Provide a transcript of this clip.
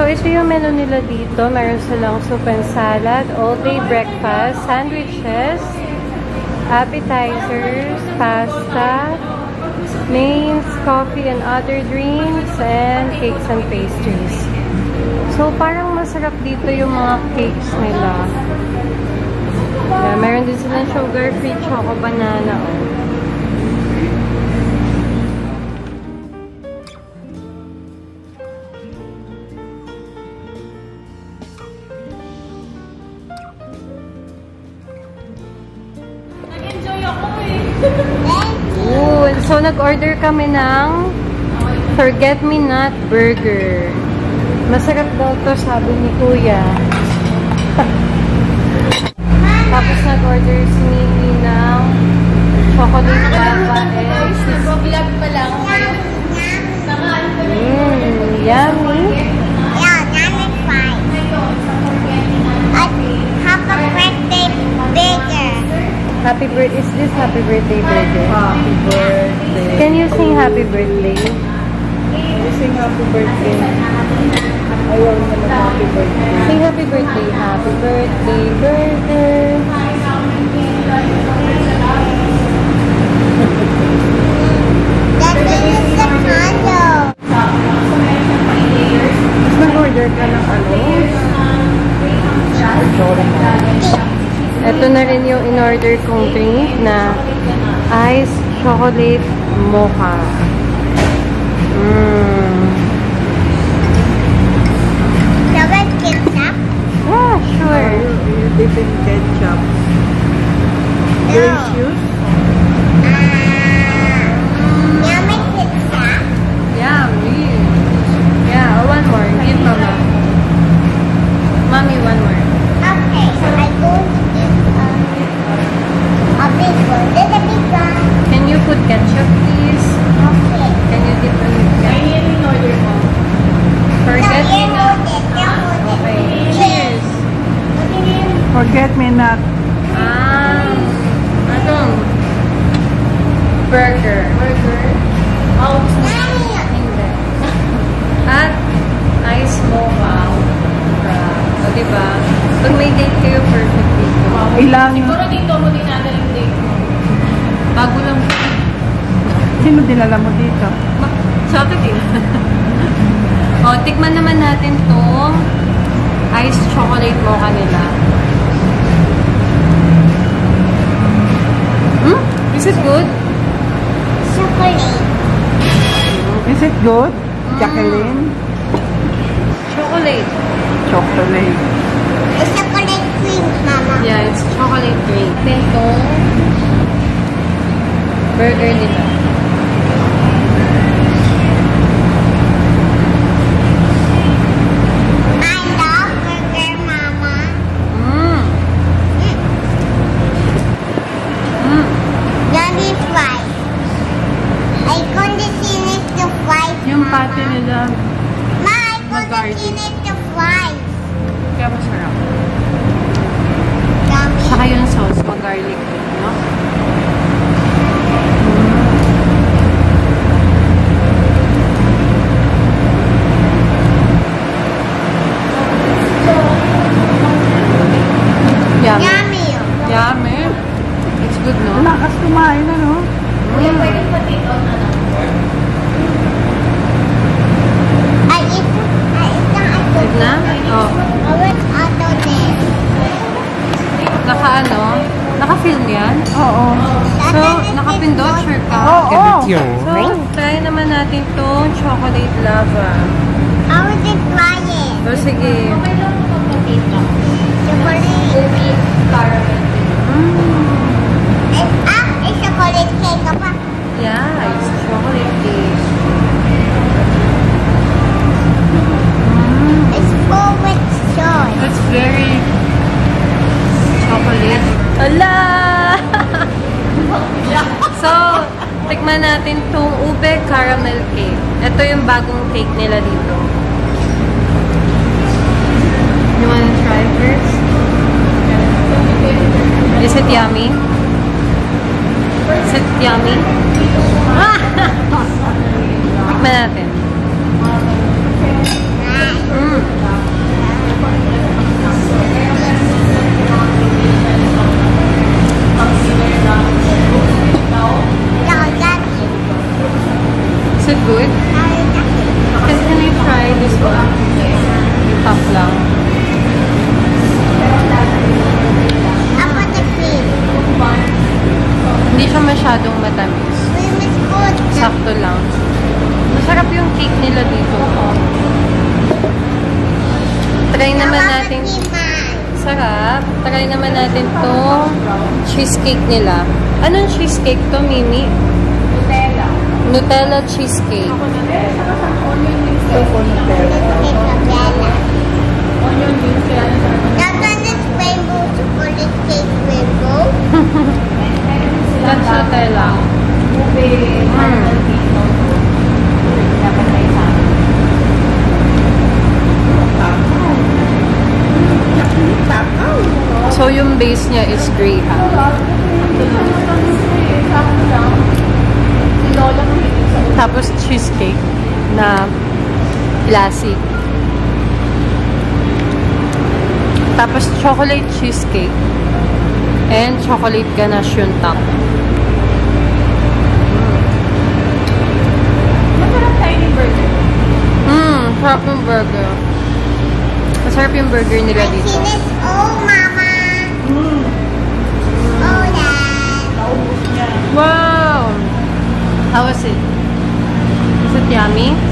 So, ito yung menu nila dito. Meron silang soup and salad, all-day breakfast, sandwiches, appetizers, pasta, mains, coffee and other drinks, and cakes and pastries. So, parang masarap dito yung mga cakes nila. Yeah, meron din silang sugar-free choco banana. Oh. Ooh, so nag-order kami ng Forget Me Not Burger. Masarap daw to, sabi ni Kuya. Tapos nag-order si Mimi ng chocolate lava and Nag-vlog pa lang. Samahan ko Happy birthday. Is this happy birthday burger? Happy birthday. Can you sing happy birthday? You sing happy birthday. Naman happy birthday. Sing happy birthday. Happy birthday burger. That is the condo. Mas nag-order ka ng ano? Ito na rin yung in-order kong drink na ice chocolate mocha. Forget me not. Ah, ano? Burger. Burger. Oh. Mommy, Hindi. At ice mocha. O, diba? Pag may date kayo, perfect dito. Ilang, Siguro dito mo dinadala yung date mo. Bago lang sino dinala mo dito? Ma- Saturday. o, tikman naman natin tong ice chocolate mocha nila. Is it good? chocolate. Is it good? Jacqueline? Chocolate. Chocolate. It's chocolate cream, Mama. Yeah, it's chocolate drink. Then tong burger nila. I love burger, Mama. Mmm. Mmm. Yummy fries. I condition it to fries, Yung Mama. pati nila, Ma, It to fries. kaya masarap. Saka yung sauce, mag-garlic din, no? Yummy. Yummy. Yummy. It's good, no? Lakas kumain, ano? Kuya, pwede pa dito na lang. I eat, I eat na ito. Good na? Oh. I want auto this. Naka ano? Naka-film yan? Oo. So, nakapindot, sure ka? Oo. So, try naman natin tong chocolate lava. I want to try it. O, sige. Okay lang mo pa dito. Chocolate. Umi caramel. Mm. It's, ah, it's chocolate cake. Apa? Yeah, it's chocolate cake. It's full with joy. That's very chocolate. Ala! So, tikman natin tong ube caramel cake. Ito yung bagong cake nila dito. You wanna try first? Is it yummy? Is it yummy? natin. Sarap. Try naman natin tong cheesecake nila. Anong cheesecake to, Mimi? Nutella. Nutella cheesecake. Nutella. Onion rings. Kaya ano sa That one is rainbow chocolate cake rainbow. That's Nutella. ube. Mm. Dapat tayo sa akin. So, yung base niya is ube. Tapos cheesecake na classic. Tapos chocolate cheesecake. And chocolate ganache yung top. Mmm, sarap yung burger. Masarap yung burger nila dito. Wow! How was it? Is it yummy?